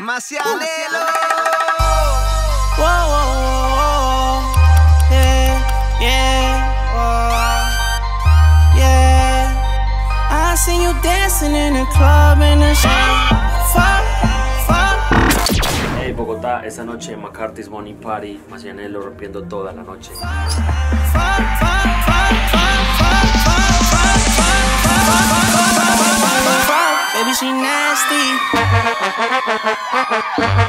Macianelo. Uh. Wow, wow, wow, yeah, yeah, yeah. I seen you dancing in the club in the Hey Bogotá, esa noche McCarthy's Morning Party, Macianelo rompiendo toda la noche. Baby, she nasty. Ah.